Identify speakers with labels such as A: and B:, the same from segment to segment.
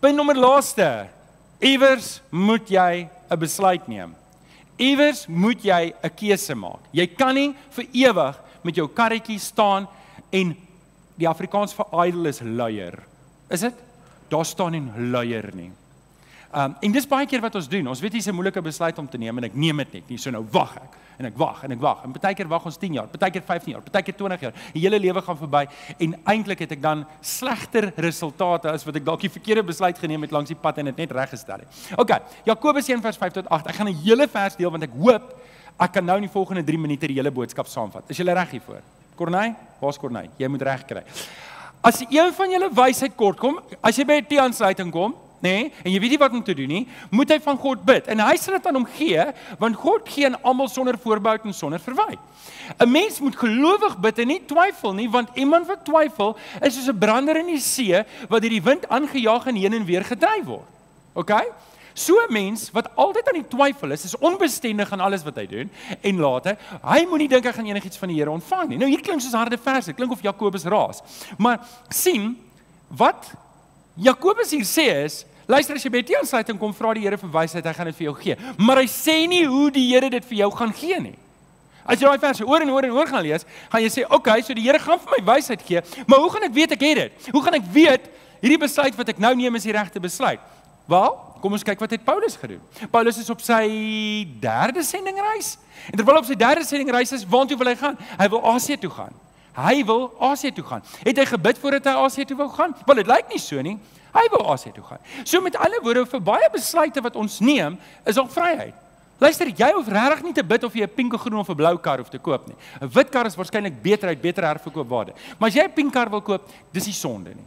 A: Punt nommer laaste. Iewers moet jy 'n besluit neem. Iewers moet jy 'n keuse maak. Jy kan nie vir ewig met jou karretjie staan en die Afrikaans vir idle is luier. Is dit? Daar staan nie luier nie. Um en dis baie keer wat ons doen. Ons weet dis 'n moeilike besluit om te neem en ek neem dit net nie. So nou wag ek en ek wag en ek wag. En partykeer wag ons 10 jaar, partykeer 15 jaar, partykeer 20 jaar. Die hele lewe gaan verby en eintlik het ek dan slegter resultate as wat ek dalk die verkeerde besluit geneem het langs die pad en dit net reggestel het. OK, Jakobus 1:5 tot 8. Ek gaan 'n hele vers deel want ek hoop ek kan nou in die volgende 3 minute die hele boodskap saamvat. Is jy reg hiervoor? Corneil, waar's Corneil? Jy moet reg kry. As een van julle wysheid kort kom, as jy by 'n T-aansluiting kom, nê, nee, en jy weet nie wat om te doen nie, moet hy van God bid. En hy sal dit aan hom gee, want God gee aan almal sonder voorbehou en sonder verwyte. 'n Mens moet gelowig bid en nie twyfel nie, want iemand wat twyfel is soos 'n brander in die see wat deur die wind aangejaag en heen en weer gedryf word. OK? So 'n mens wat altyd aan die twyfel is, is onbestendig aan alles wat hy doen en later, hy moenie dink hy gaan enigiets van die Here ontvang nie. Nou hier klink soos harde verse, klink of Jakobus raas. Maar sien wat Jakobus hier sê is, Luister as jy by die aansluiting kom, vra die Here vir wysheid, hy gaan dit vir jou gee. Maar hy sê nie hoe die Here dit vir jou gaan gee nie. As jy daai verse oor en oor en oor gaan lees, gaan jy sê, "Oké, okay, so die Here gaan vir my wysheid gee, maar hoe gaan ek weet ek het dit? Hoe gaan ek weet hierdie besluit wat ek nou neem is die regte besluit?" Wel, kom ons kyk wat het Paulus gedoen. Paulus is op sy derde sendingreis. En terwyl op sy derde sendingreis is, waartoe wil hy gaan? Hy wil Asië toe gaan. Hy wil Asië toe gaan. Het hy gebid voordat hy Asië toe wou gaan? Wel, dit lyk nie so nie. Hy wou Asië toe gaan. So met alle woorde vir baie besluite wat ons neem, is daar vryheid. Luister, jy hoef regtig nie te bid of jy 'n pink, groen of 'n blou kar hoef te koop nie. 'n Wit kar is waarskynlik beter uit beter herverkoopwaarde. Maar as jy 'n pink kar wil koop, dis nie sonde nie.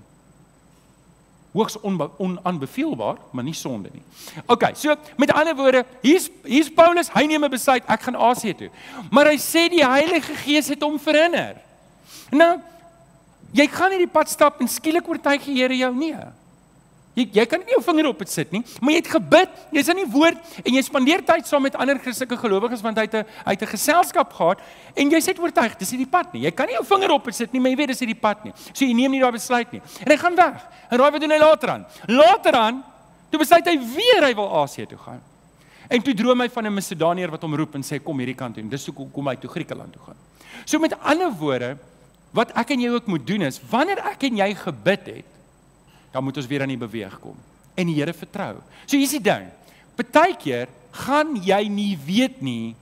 A: Hoogs onaanbeveelbaar, maar nie sonde nie. OK, so met ander woorde, hier's hier's Paulus, hy neem 'n besluit, ek gaan Asië toe. Maar hy sê die Heilige Gees het hom verhinder. Nou, jy gaan nie die pad stap en skielik oortuig die Here jou nie. Jy jy kan nie jou vinger op dit sit nie, maar jy het gebid, jy's in die woord en jy spandeer tyd saam met ander Christelike gelowiges want hy het 'n hy het 'n geselskap gehad en jy sê oortuig, dis nie die pad nie. Jy kan nie jou vinger op dit sit nie, maar jy weet dis nie die pad nie. So jy neem nie daai besluit nie. En hy gaan weg. En raai wat doen hy later aan? Later aan, toe besluit hy weer hy wil Asië toe gaan. En toe droom hy van 'n Macedoniër wat hom roep en sê kom hierdie kant toe. Dis hoe kom hy toe Griekeland toe gaan. So met ander woorde, wat ek en jy ook moet doen is wanneer ek en jy gebid het dan moet ons weer aan die beweeg kom en die Here vertrou. So hier's die ding. Partykeer gaan jy nie weet nie,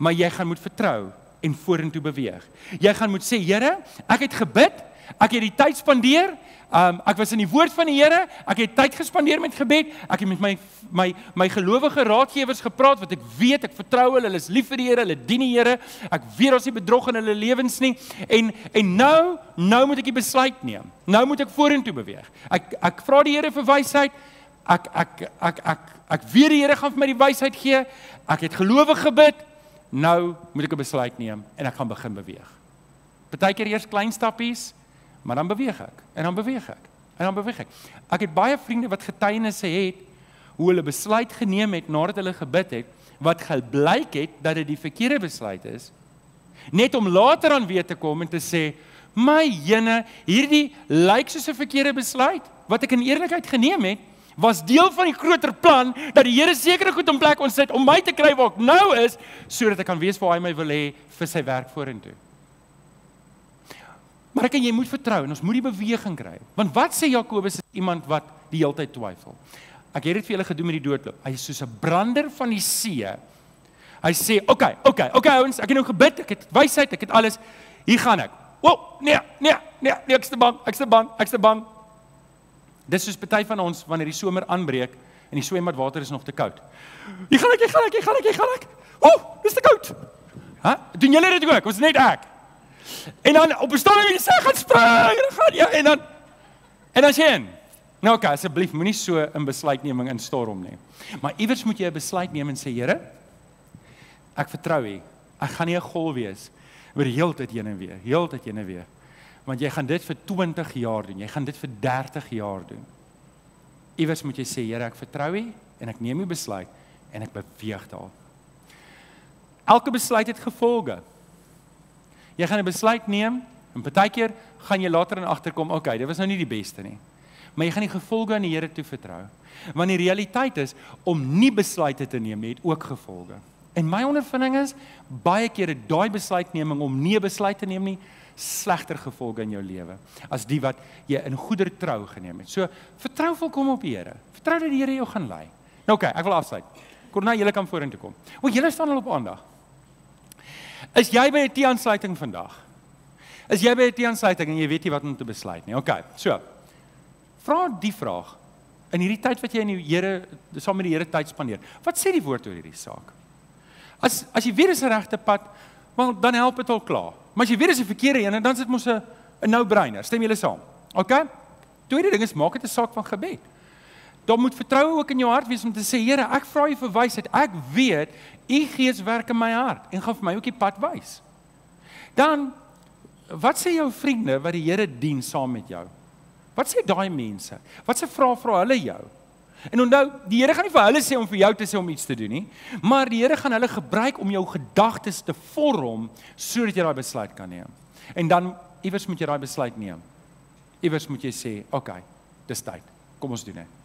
A: maar jy gaan moet vertrou en vorentoe beweeg. Jy gaan moet sê, Here, ek het gebid, ek het die tyd spandeer, Um ek was in die woord van die Here. Ek het tyd gespandeer met gebed. Ek het met my my my gelowige raadgewers gepraat wat ek weet ek vertrou hulle. Hulle is lief vir die Here, hulle dien die Here. Ek weet ons nie bedrog in hulle lewens nie. En en nou nou moet ek 'n besluit neem. Nou moet ek vorentoe beweeg. Ek ek vra die Here vir wysheid. Ek ek ek ek ek weet die Here gaan vir my die wysheid gee. Ek het gelowig gebid. Nou moet ek 'n besluit neem en ek gaan begin beweeg. Partykeer eers klein stappies Maar dan beweeg ek en dan beweeg ek en dan beweeg ek. Ek het baie vriende wat getuienisse het hoe hulle besluit geneem het nadat hulle gebid het wat gebleik het dat dit die verkeerde besluit is net om later aan weer te kom en te sê my jene hierdie lyk soos 'n verkeerde besluit wat ek in eerlikheid geneem het was deel van die groter plan dat die Here sekere goed in plek ontsit om my te kry waar ek nou is sodat ek kan weet waar hy my wil hê vir sy werk vorentoe. Maar ek en jy moet vertrou en ons moet die beweging kry. Want wat sê Jakobus is iemand wat die hele tyd twyfel. Ek het dit vir julle gedoen met die doodloop. Hy is soos 'n brander van die see. Hy sê, "Oké, okay, oké, okay, oké okay, ouens, ek het nou gebid, ek het wysheid, ek het alles. Hier gaan ek." Woep, nee, nee, nee, nee, ek's te bang, ek's te bang, ek's te bang. Dis soos party van ons wanneer die somer aanbreek en die swembadwater is nog te koud. Hier gaan ek, hier gaan ek, hier gaan ek, hier gaan ek. Ooh, dis te koud. Hæ? Doen julle dit ook? Ons net ek. En dan op 'n stadium sê gaan spring en dan gaan jy en dan en dan sien. Nou okay, asseblief moenie so 'n besluitneming instorm nie. Maar iewers moet jy 'n besluit neem en sê Here, ek vertrou U. Ek gaan nie 'n golf wees oor heeltyd heen en weer, heeltyd heen en weer. Want jy gaan dit vir 20 jaar doen. Jy gaan dit vir 30 jaar doen. Iewers moet jy sê Here, ek vertrou U en ek neem die besluit en ek beweeg daar. Elke besluit het gevolge. Jy gaan 'n besluit neem en partykeer gaan jy later en agterkom, okay, dit was nou nie die beste nie. maar jy gaan die gevolge aan die Here toe vertrou. Want die realiteit is om nie besluite te neem het ook gevolge. En my ondervinding is baie kere daai besluitneming om nie 'n besluit te neem nie slegter gevolge in jou lewe as die wat jy in goeie trou geneem het. So vertrou volkom op die Here. Vertrou dat die Here jou gaan lei. Nou oké, okay, ek wil afsluit. Korna, julle kan vorentoe kom. O, julle staan al op aandag. Is jy by 'n T-aansluiting vandag? Is jy by 'n T-aansluiting en jy weet nie wat om te besluit nie? OK. So. Vra die vraag in hierdie tyd wat jy in die Here saam met die Here tyd spandeer. Wat sê die woord oor hierdie saak? As as jy weet dis 'n regte pad, wel dan help dit al klaar. Maar as jy weet dis 'n verkeerde een, dan sit mos 'n 'n no-brainer. Stem julle saam? OK? Tweede ding is maak dit 'n saak van gebed. Daar moet vertroue ook in jou hart wees om te sê Here, ek vra U vir wysheid. Ek weet U Gees werk in my hart en gaan vir my ook die pad wys. Dan wat sê jou vriende wat die Here dien saam met jou? Wat sê daai mense? Wat se vrae vra hulle jou? En onthou, die Here gaan nie vir hulle sê om vir jou te sê om iets te doen nie, maar die Here gaan hulle gebruik om jou gedagtes te vorm sodat jy daai besluit kan neem. En dan iewers moet jy daai besluit neem. Iewers moet jy sê, "Oké, okay, dis tyd. Kom ons doen dit."